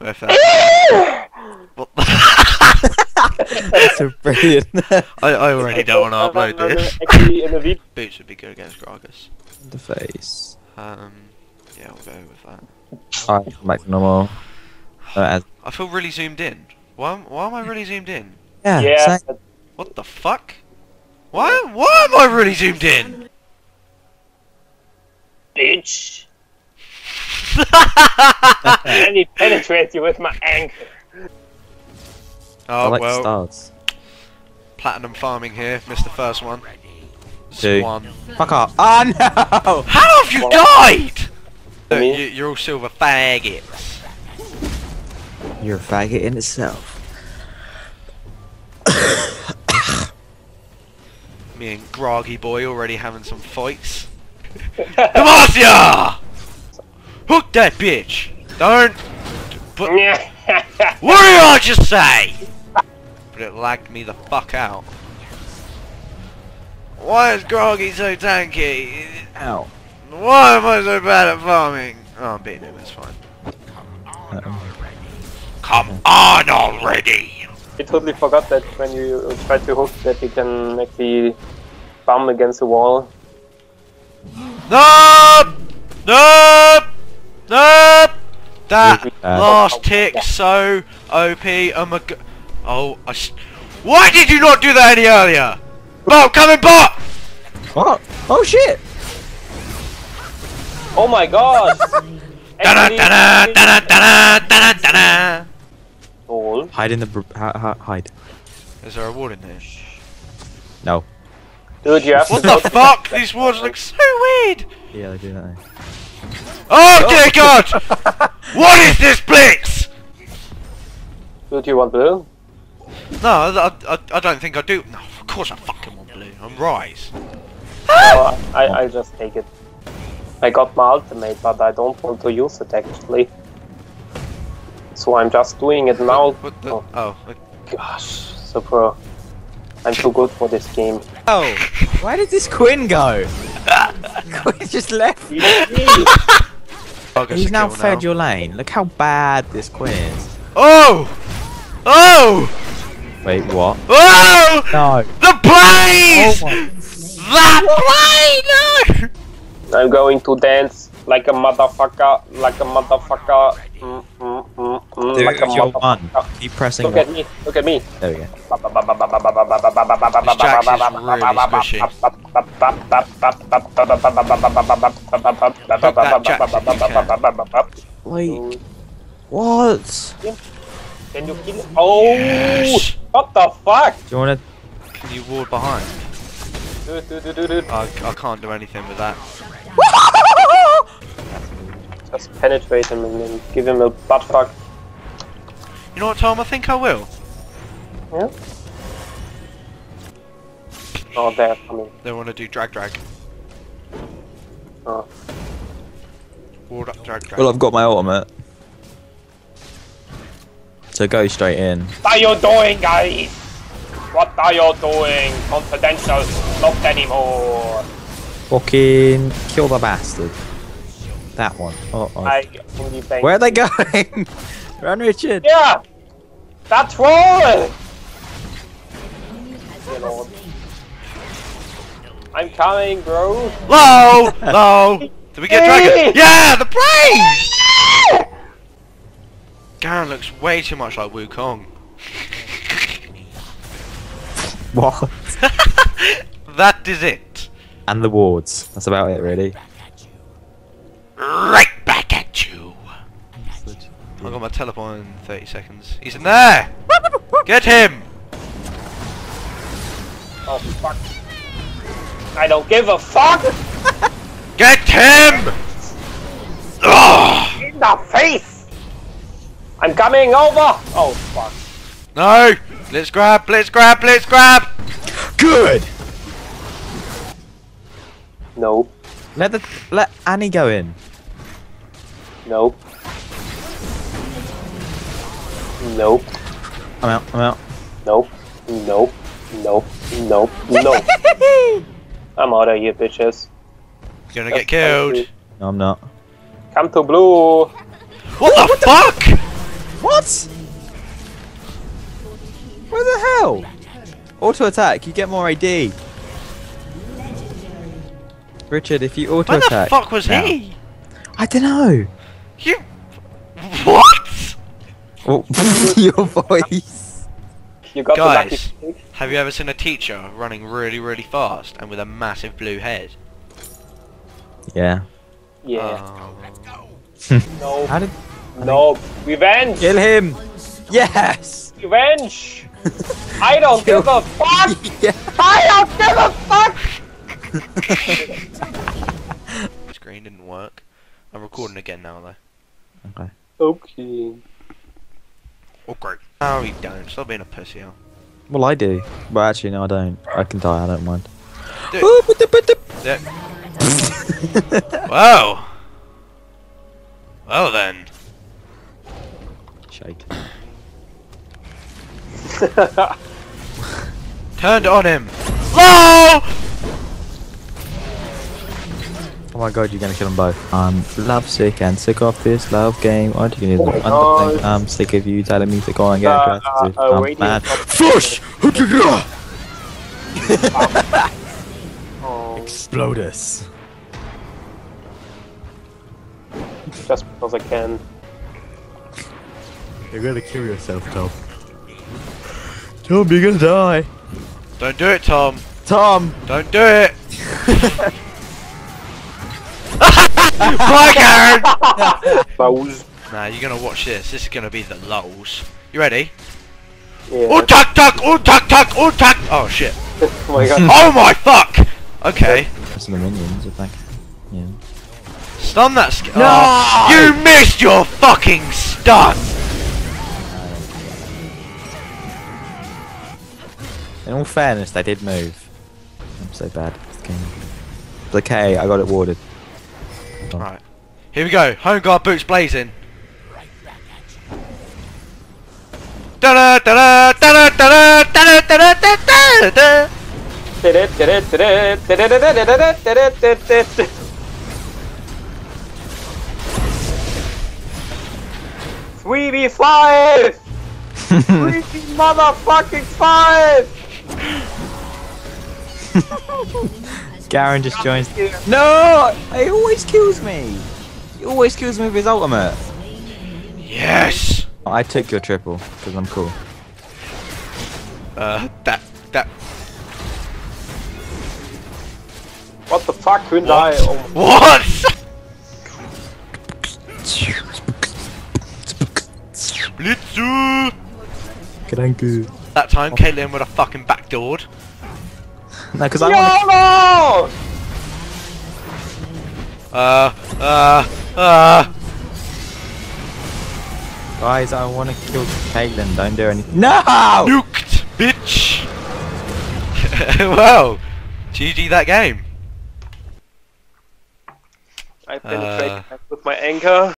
If that- what the- That's so brilliant. I, I already don't want to upload this. Actually, in the VIP. Boots would be good against Gragas. the face. Um, yeah, we'll go with that. Alright, back to normal. I feel really zoomed in. Why, am- why am I really zoomed in? yeah, Yeah, same. What the fuck? Why, why am I really zoomed in? bitch. Let me penetrate you with my anchor. Oh, I Oh like well, stars. platinum farming here. Missed the first one. Two. Swan. Fuck off. Oh no! How have you died? Look, you, you're all silver faggots. You're a faggot in itself. Me and Groggy Boy already having some fights. Demacia! Hook that bitch! Don't... But, what did I just say? But it lagged me the fuck out. Why is Groggy so tanky? Ow. Why am I so bad at farming? Oh, I'm beating him, it's fine. Um, Come on already! I totally forgot that when you try to hook that you can actually bum against the wall. Nope! Nope! Nope! That last tick so OP. Oh my god. Oh, I s- Why did you not do that any earlier? Bot, coming bot! what? Oh shit! Oh my god! Hide in the br- hi- hi- hide. Is there a ward in there? No. Dude, you have What to the fuck? These wards look so weird! Yeah, they do that. Oh dear god! What is this blitz? Do you want blue? No, I, I, I don't think I do. No, of course I fucking want blue. I'm Ryze. Oh, I, I just take it. I got my ultimate, but I don't want to use it actually. So I'm just doing it now. What the, Oh oh, gosh, so pro. I'm too good for this game. Oh! Where did this Quinn go? Quinn just left. I'll He's now secure fed your lane. Look how bad this Quinn is. Oh! Oh! Wait, what? Oh! No. The plays! Oh my. That play! No! I'm going to dance like a motherfucker, like a motherfucker. Mm, Dude, like a you're one. Keep pressing. Look at me, look at me. There we go. Wait. What? Can you kill? Oh, Yes. what the fuck? Do you wanna? Can you ward behind? I, I can't do anything with that. Just penetrate him and then give him a butt fuck. You know what, Tom? I think I will. Yeah. Oh, they're coming. They want to do drag drag. Oh. Ward up, drag drag. Well, I've got my ultimate. So go straight in. What are you doing, guys? What are you doing? Confidential, not anymore. Fucking kill the bastard. That one. Oh, oh. I. Where are they going? Run, Richard. Yeah! That's roll! Dear Lord. I'm coming, bro. Low! Low! Did we get Hey! dragon? Yeah! The plays! Garen looks way too much like Wukong. What? that is it. And the wards. That's about it, really. Right back at you. I got my teleport in 30 seconds. He's in there! Get him! Oh, fuck. I don't give a fuck! Get him! In the face! I'm coming over! Oh, fuck. No! Let's grab, let's grab, let's grab! Good. No. Let the let Annie go in. Nope. Nope. I'm out. I'm out. Nope. Nope. Nope. Nope. Nope. I'm out of here, bitches. You're Gonna get killed. No, I'm not. Come to blue! What the fuck? What? Where the hell? Auto attack, you get more AD. Richard, if you auto attack. Where the fuck was now- he? I don't know. You. What? Oh, your voice. You got Guys. the. Have you ever seen a teacher running really, really fast and with a massive blue head? Yeah. Yeah. Oh. Let's go. No. How did No. Revenge! kill him? Yes. Revenge! I don't Kill- give a fuck! Yeah. I don't give a fuck! Screen didn't work. I'm recording again now though. Okay. Okay. Oh great. No, you don't. Stop being a pussy. Al. Well, I do. Well, actually, no, I don't. I can die. I don't mind. Dude. Ooh, but the- but the- Yeah. Wow. Well then. Shake. Turned on him. LOL! Oh my god, you're gonna kill them both. I'm love sick and sick of this love game. What do you need? Oh my Underthink. I'm sick of you telling me to go and get Uh, aggressive. uh, uh, I'm mad. for- Fush! oh, Explodus. just because I can. You're gonna kill yourself, Tom. Tom, you're gonna die. Don't do it, Tom. Tom! Don't do it. Bye, Karen. Bowls. Nah, you're gonna watch this. This is gonna be the lulls. You ready? Yeah. Oh, tuck, tuck, oh, tuck, tuck, oh, tuck. Oh shit. oh my god. Oh my fuck. Okay. That's the minions, I think. Yeah. Stun that sk- No! Oh, you missed your fucking stun! In all fairness, they did move. I'm so bad at this game. It's okay, I got it warded on. Right. Here we go. Home guard boots blazing. Three v five. Three motherfucking five. Garen just joins. No! He always kills me! He always kills me with his ultimate. Yes. I took your triple, because I'm cool. Uh, that that. What the fuck, couldn't I? Oh, What? Blitzu. Granku. That time, Caitlyn would have fucking backdoored. No, because I want YOLO! Uh, uh, uh. Guys, I want to kill Caitlyn, don't do anything. No! Nuked, bitch. wow. GG that game. I penetrate Uh. with my anchor.